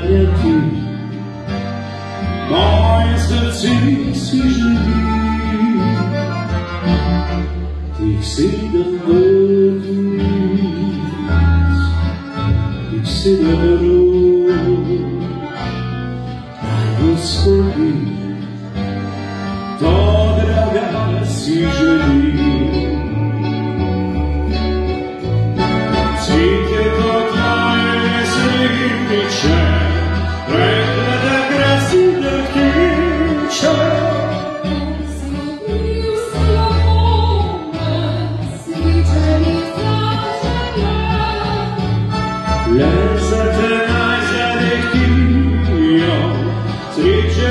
garantir mais exercícios de mim e que sigam outros e que se darão para toda a graça e Jesus. Lesa te naša dektim, jo, sriče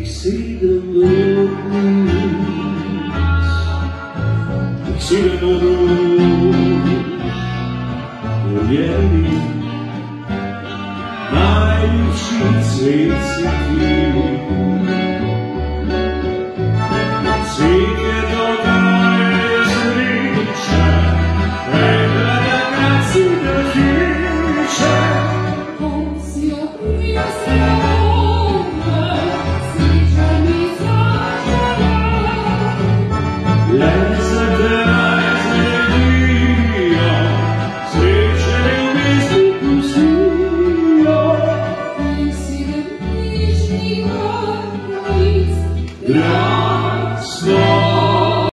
I see the moon. See the moon. Vieni, najljubši cvet beautiful ti. Grazie.